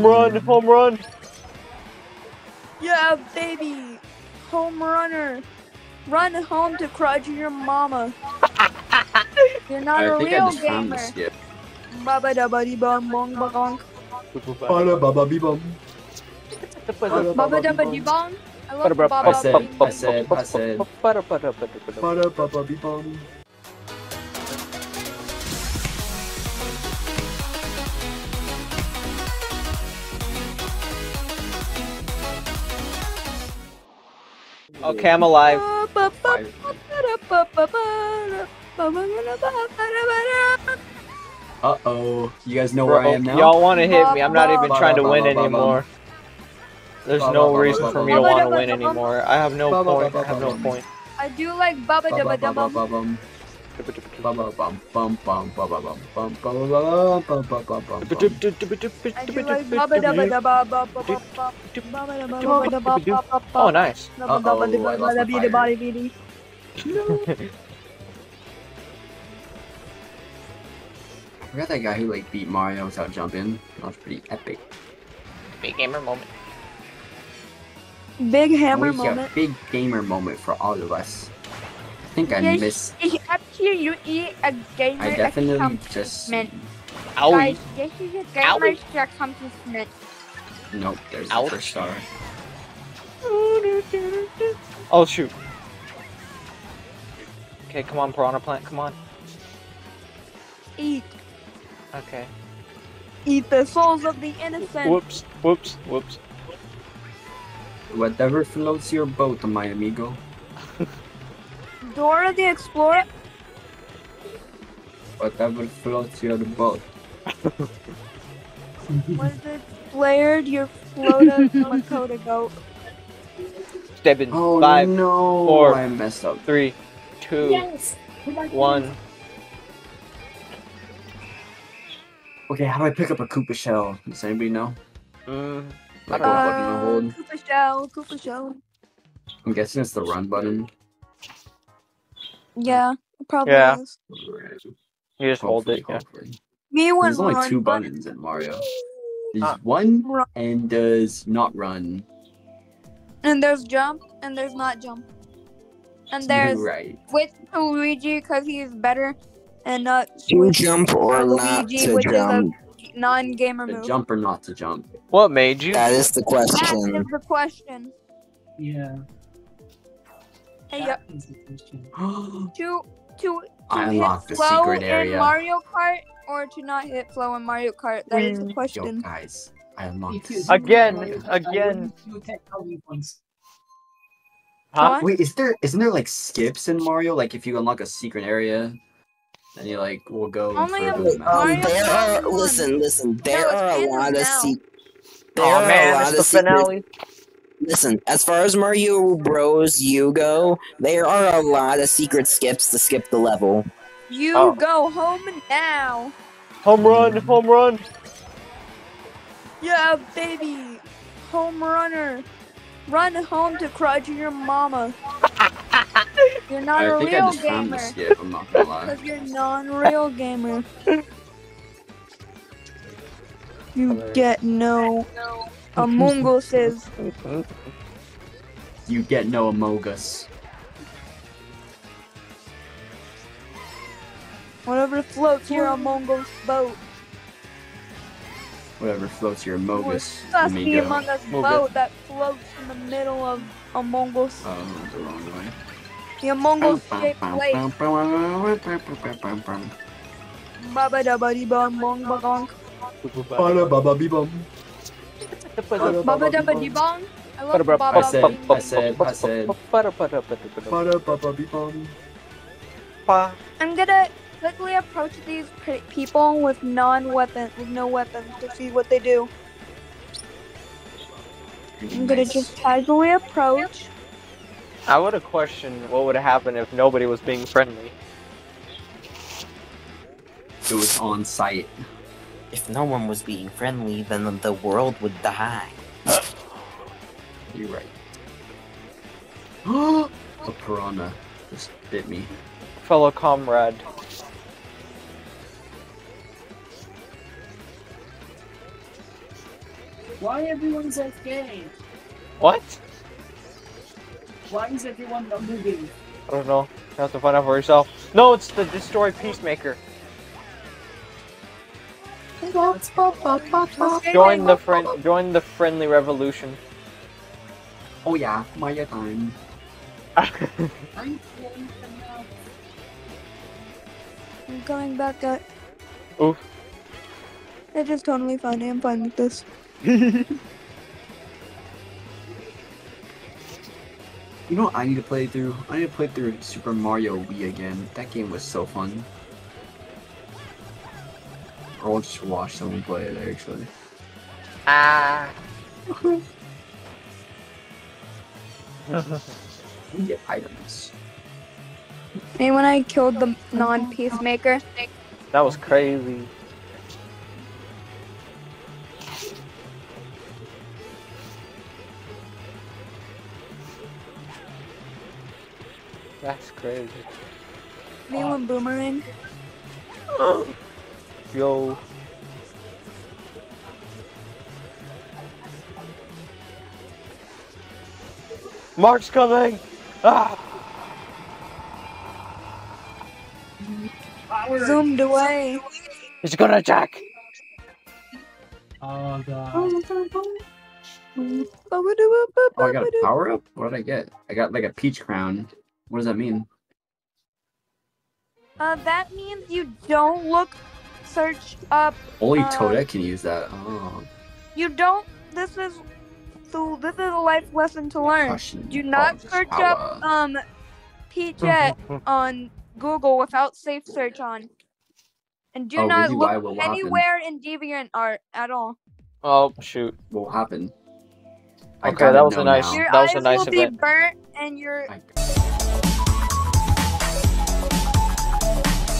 Home run, home run. Yeah, baby. Home runner. Run home to cry to your mama. You're not I a think I real just gamer. Baba da buddy bum bong bong. Bada baba bee bum. Baba da buddy bong. I love Baba I said. I said, I said. Baba bee bum. Okay, I'm alive. Uh oh. You guys know where I am now? y'all want to hit me? I'm not even trying to win anymore. There's no ba- ba- reason for me to want to win ba- ba- anymore. I have no ba- ba- point. I have no point. I do like Baba da Ba- Oh, nice. Baba da ba da Uh-oh, ba I lost da my be the fire. body beady. I forgot that guy who like beat Mario without jumping. That was pretty epic. Big gamer moment. Big hammer Always got moment. a big gamer moment for all of us. I think I Yes, miss. Ich absolutely a gamer I definitely accomplishment. just. Ow. Guys, this is a gamer Owie. accomplishment. Nope, there's the Ouch. first star. Oh shoot. Okay, come on, Piranha Plant, come on. Eat. Okay. Eat the souls of the innocent. Whoops, whoops, whoops. Whatever floats your boat, my amigo. Dora the Explorer. Whatever floats your boat. Was it flared your Flota Lakota goat? Seven, Oh five, no! four. I messed up. three, two, one. Okay, how do I pick up a Koopa shell? Does anybody know? Mm, Like I don't what button to Uh, hold? Koopa Shell, Koopa Shell. I'm guessing it's the run button. Yeah, it probably Yeah. is. You just hold it. Hopefully, Yeah. Me when There's only run two button. buttons in Mario. There's Ah. one Run. and does not run. And there's jump, and there's not jump. And there's right. with Luigi because he's better, and not To jump or not Luigi, to which jump? is a non-gamer move. jump or not to jump. What made you? That is the question. is the question. Yeah. Hey, that is the question. to to to I hit the flow secret in. Mario Kart or to not hit flow in Mario Kart? That is the Yo, question. guys, I unlocked If you- the Again, secret area. again. You take points? Huh? Wait, is there isn't there like skips in Mario? Like if you unlock a secret area, then you like will go Only further in than that. Um, there are listen, listen. There it's are a lot of now. se- There Oh are a lot it's of the secret- finale. Listen, as far as Mario Bros. U go, there are a lot of secret skips to skip the level. You Oh. go home now. Home run, home run. Yeah, baby. Home runner. Run home to cry to your mama. You're not I a think I real just found the gamer. skip. I'm not gonna lie. Because you're non-real gamer. You get no Among Us's. You get no Amogus. Whatever floats your Among Us boat. Whatever floats your Amogus. That's the amigo. Among Us Move it. boat that floats in the middle of Among Us. Oh, the wrong way. The Among Us shaped lake. Baba da ba dee bum bong ba gong. Bada baba bee bum. Baba da ba bong. I love Ba-da-ba- Baba I said- da ba I said- I said- Bada baba bee bum. Pa. I'm gonna quickly approach these people with non-weapon, with no weapons, to see what they do. I'm gonna just casually approach. I would have questioned what would have happened if nobody was being friendly. It was on site. If no one was being friendly, then the world would die. You're right. a piranha just bit me. Fellow comrade. Why everyone's AFK? What? Why is everyone not moving? I don't know. You have to find out for yourself. No, it's the destroy peacemaker. Join the friend. Join the friendly revolution. Oh yeah, Mario time. I'm playing coming back up. Oof. It is totally fine. I'm fine with this. You know what I need to play through? I need to play through Super Mario Wii again. That game was so fun. Or I'll just watch someone play it actually. Ah. We get items. And when I killed the non-peacemaker, That was crazy. That's crazy. me and Boomerang. Yo. Mark's coming! Ah! Zoomed away. He's gonna attack! Oh god. Oh, I got a power up? What did I get? I got like a peach crown. What does that mean? Uh, that means you don't look, search up. Only Uh, Toadette can use that. Oh, You don't. This is. So this is a life lesson to learn. Do not Oh, search power. up um, Peachette on Google without safe search on. And do Oh, not really? Why? look What will happen? anywhere in Deviant Art at all. Oh, shoot. What happened? happen? I Okay, gotta that was a nice- now. Your that was eyes a nice will be event. burnt and your I-